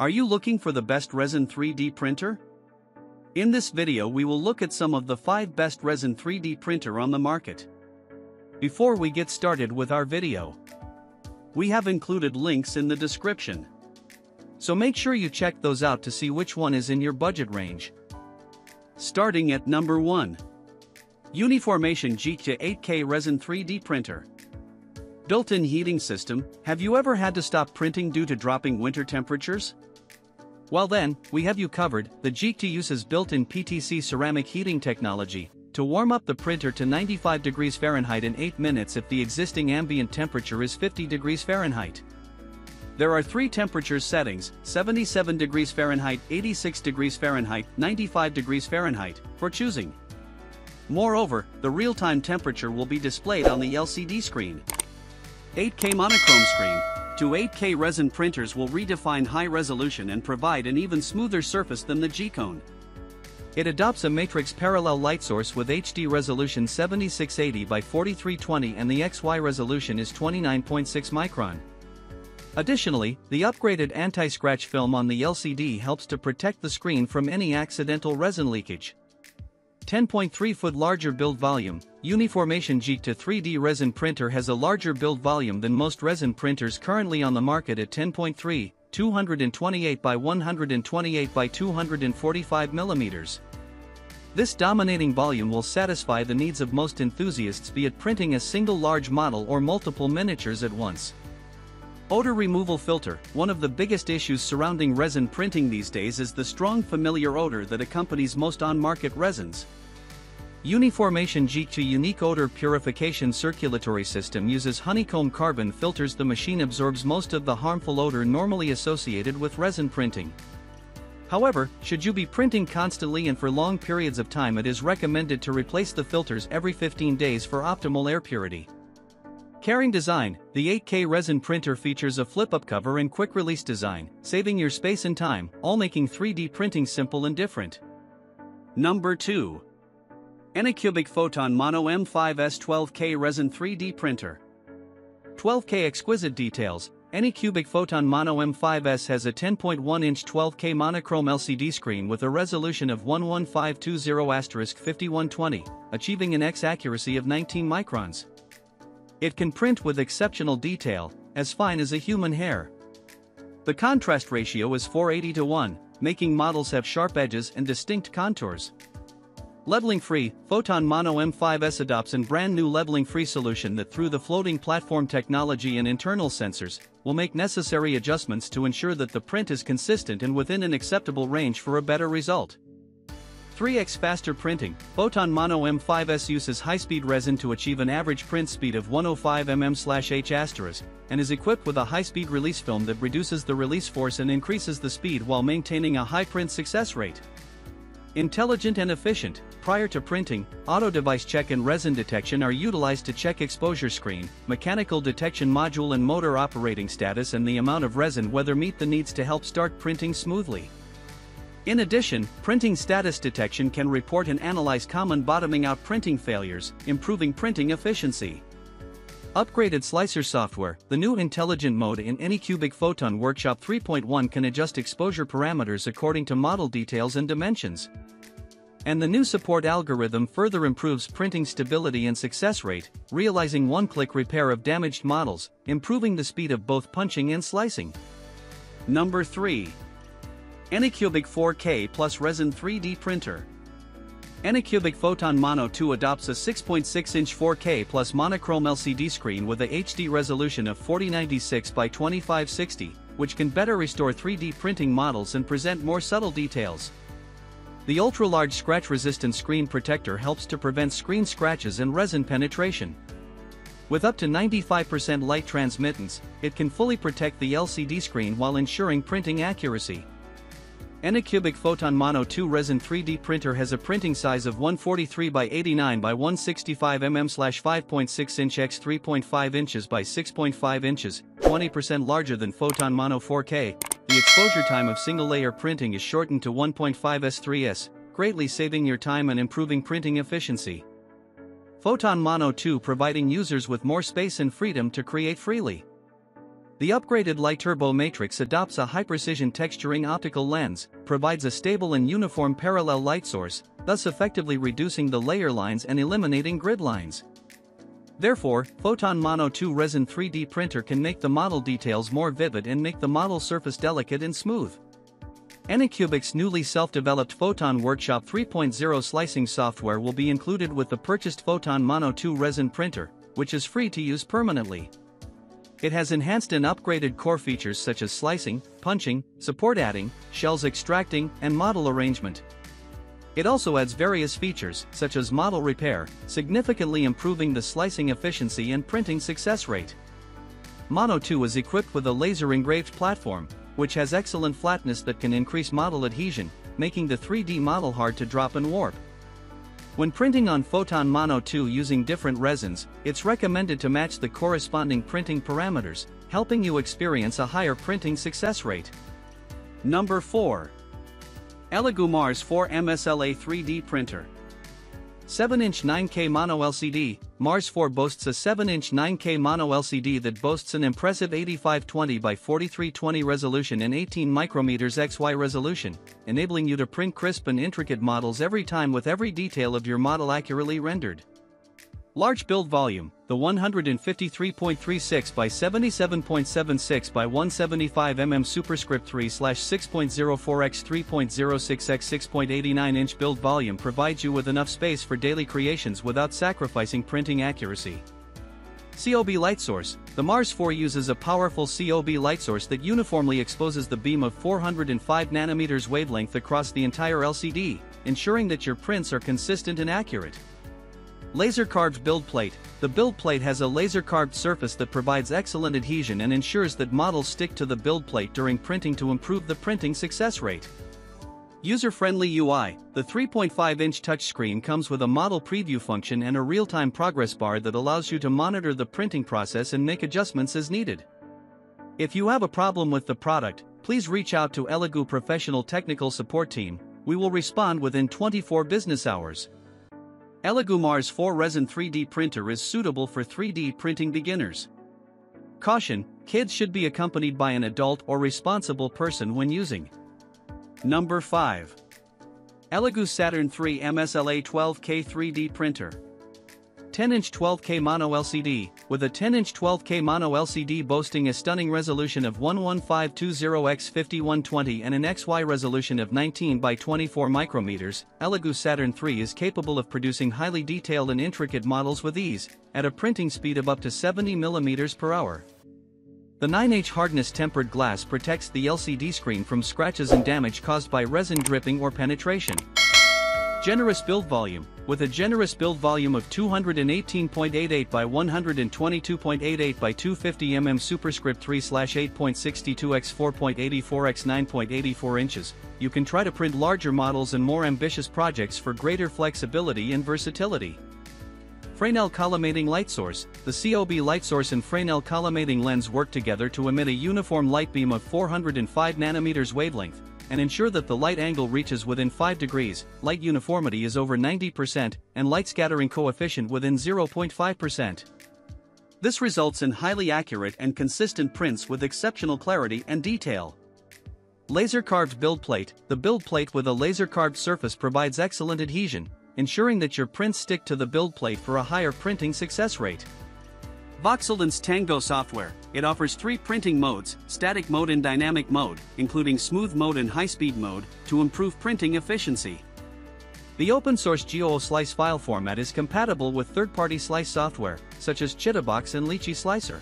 Are you looking for the best resin 3D printer? In this video we will look at some of the 5 best resin 3D printer on the market. Before we get started with our video, we have included links in the description. So make sure you check those out to see which one is in your budget range. Starting at number 1. Uniformation GKtwo 8K Resin 3D Printer. Built-in heating system, have you ever had to stop printing due to dropping winter temperatures? Well then, we have you covered, the GKtwo uses built-in PTC ceramic heating technology, to warm up the printer to 95 degrees Fahrenheit in 8 minutes if the existing ambient temperature is 50 degrees Fahrenheit. There are three temperature settings, 77 degrees Fahrenheit, 86 degrees Fahrenheit, 95 degrees Fahrenheit, for choosing. Moreover, the real-time temperature will be displayed on the LCD screen. 8K monochrome screen, to 8K resin printers will redefine high resolution and provide an even smoother surface than the GKone. It adopts a matrix parallel light source with HD resolution 7680 by 4320 and the XY resolution is 29.6 micron. Additionally, the upgraded anti-scratch film on the LCD helps to protect the screen from any accidental resin leakage. 10.3 foot larger build volume, Uniformation GKtwo 3D resin printer has a larger build volume than most resin printers currently on the market at 10.3, 228 by 128 by 245 millimeters. This dominating volume will satisfy the needs of most enthusiasts be it printing a single large model or multiple miniatures at once. Odor removal filter One of the biggest issues surrounding resin printing these days is the strong familiar odor that accompanies most on-market resins. Uniformation GKtwo unique odor purification circulatory system uses honeycomb carbon filters the machine absorbs most of the harmful odor normally associated with resin printing. However, should you be printing constantly and for long periods of time it is recommended to replace the filters every 15 days for optimal air purity. Caring design, the 8K resin printer features a flip-up cover and quick-release design, saving your space and time, all making 3D printing simple and different. Number 2. Anycubic Photon Mono M5S 12K Resin 3D Printer. 12K exquisite details, Anycubic Photon Mono M5S has a 10.1-inch 12K monochrome LCD screen with a resolution of 11520 5120, achieving an X accuracy of 19 microns. It can print with exceptional detail, as fine as a human hair. The contrast ratio is 480 to 1, making models have sharp edges and distinct contours. Leveling free, Photon Mono M5S adopts a brand new leveling free solution that through the floating platform technology and internal sensors, will make necessary adjustments to ensure that the print is consistent and within an acceptable range for a better result. 3x faster printing, Photon Mono M5S uses high-speed resin to achieve an average print speed of 105 mm/h*, and is equipped with a high-speed release film that reduces the release force and increases the speed while maintaining a high print success rate. Intelligent and efficient, prior to printing, auto device check and resin detection are utilized to check exposure screen, mechanical detection module and motor operating status and the amount of resin whether meet the needs to help start printing smoothly. In addition, printing status detection can report and analyze common bottoming out printing failures, improving printing efficiency. Upgraded slicer software, the new intelligent mode in Anycubic Photon Workshop 3.1 can adjust exposure parameters according to model details and dimensions. And the new support algorithm further improves printing stability and success rate, realizing one-click repair of damaged models, improving the speed of both punching and slicing. Number 3. Anycubic 4K plus Resin 3D Printer. Anycubic Photon Mono 2 adopts a 6.6-inch 4K plus monochrome LCD screen with a HD resolution of 4096 by 2560, which can better restore 3D printing models and present more subtle details. The ultra-large scratch-resistant screen protector helps to prevent screen scratches and resin penetration. With up to 95% light transmittance, it can fully protect the LCD screen while ensuring printing accuracy. Anycubic Photon Mono 2 Resin 3D printer has a printing size of 143 by 89 by 165 mm slash 5.6 inch x 3.5 inches by 6.5 inches, 20% larger than Photon Mono 4K. The exposure time of single layer printing is shortened to 1.5 s3s, greatly saving your time and improving printing efficiency. Photon Mono 2 providing users with more space and freedom to create freely. The upgraded Light Turbo Matrix adopts a high-precision texturing optical lens, provides a stable and uniform parallel light source, thus effectively reducing the layer lines and eliminating grid lines. Therefore, Photon Mono 2 Resin 3D printer can make the model details more vivid and make the model surface delicate and smooth. Anycubic's newly self-developed Photon Workshop 3.0 slicing software will be included with the purchased Photon Mono 2 resin printer, which is free to use permanently. It has enhanced and upgraded core features such as slicing, punching, support adding, shells extracting, and model arrangement. It also adds various features, such as model repair, significantly improving the slicing efficiency and printing success rate. Mono 2 is equipped with a laser engraved platform, which has excellent flatness that can increase model adhesion, making the 3D model hard to drop and warp. When printing on Photon Mono 2 using different resins, it's recommended to match the corresponding printing parameters, helping you experience a higher printing success rate. Number 4. Elegoo Mars 4 MSLA 3D Printer 7-inch 9K Mono LCD, Mars 4 boasts a 7-inch 9K Mono LCD that boasts an impressive 8520 by 4320 resolution and 18 micrometers XY resolution, enabling you to print crisp and intricate models every time with every detail of your model accurately rendered. Large build volume, the 153.36 by 77.76 by 175 mm superscript 3 6.04 x 3.06 x 6.89 inch build volume provides you with enough space for daily creations without sacrificing printing accuracy. COB light source, the Mars 4 uses a powerful COB light source that uniformly exposes the beam of 405 nanometers wavelength across the entire LCD, ensuring that your prints are consistent and accurate. Laser carved build plate. The build plate has a laser carved surface that provides excellent adhesion and ensures that models stick to the build plate during printing to improve the printing success rate. User-friendly UI, the 3.5-inch touchscreen comes with a model preview function and a real-time progress bar that allows you to monitor the printing process and make adjustments as needed. If you have a problem with the product, please reach out to Elegoo Professional Technical Support Team, we will respond within 24 business hours. Elegoo 4 Resin 3D printer is suitable for 3D printing beginners. Caution, kids should be accompanied by an adult or responsible person when using. Number 5. Elegoo Saturn 3 MSLA 12K 3D printer. 10-inch 12K mono LCD, with a 10-inch 12K mono LCD boasting a stunning resolution of 11520x5120 and an XY resolution of 19 by 24 micrometers, Elegoo Saturn 3 is capable of producing highly detailed and intricate models with ease, at a printing speed of up to 70 mm per hour. The 9H hardness tempered glass protects the LCD screen from scratches and damage caused by resin dripping or penetration. Generous build volume, with a generous build volume of 218.88 by 122.88 by 250 mm superscript 3 8.62 x 4.84 x 9.84 inches, you can try to print larger models and more ambitious projects for greater flexibility and versatility. Fresnel collimating light source, the COB light source and Fresnel collimating lens work together to emit a uniform light beam of 405 nanometers wavelength, and ensure that the light angle reaches within 5 degrees, light uniformity is over 90%, and light scattering coefficient within 0.5%. This results in highly accurate and consistent prints with exceptional clarity and detail. Laser carved build plate The build plate with a laser carved surface provides excellent adhesion, ensuring that your prints stick to the build plate for a higher printing success rate. Voxeldance Tango software. It offers three printing modes, static mode and dynamic mode, including smooth mode and high-speed mode, to improve printing efficiency. The open-source GeoSlice file format is compatible with third-party slice software, such as Chitubox and Lychee Slicer.